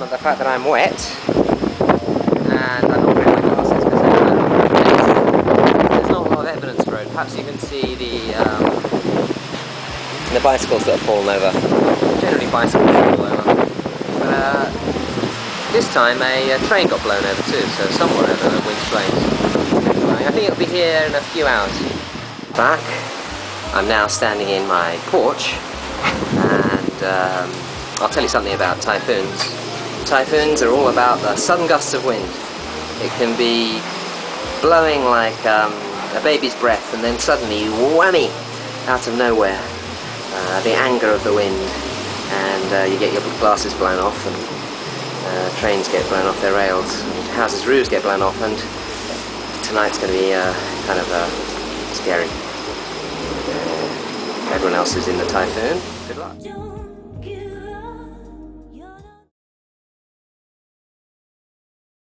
from the fact that I'm wet, and I'm not wearing my glasses because there's not a lot of evidence for it. Perhaps you can see the um, the bicycles that have fallen over. Generally bicycles fall over. But uh, this time a, uh train got blown over too, so somewhere over the wind flames. I think it'll be here in a few hours. Back. I'm now standing in my porch and um, I'll tell you something about typhoons. Typhoons are all about the sudden gusts of wind. It can be blowing like um, a baby's breath and then suddenly whammy out of nowhere. Uh, the anger of the wind and uh, you get your glasses blown off and uh, trains get blown off their rails and houses' roofs get blown off and tonight's going to be uh, kind of uh, scary. Everyone else is in the typhoon. Good luck.